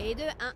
Et de 1.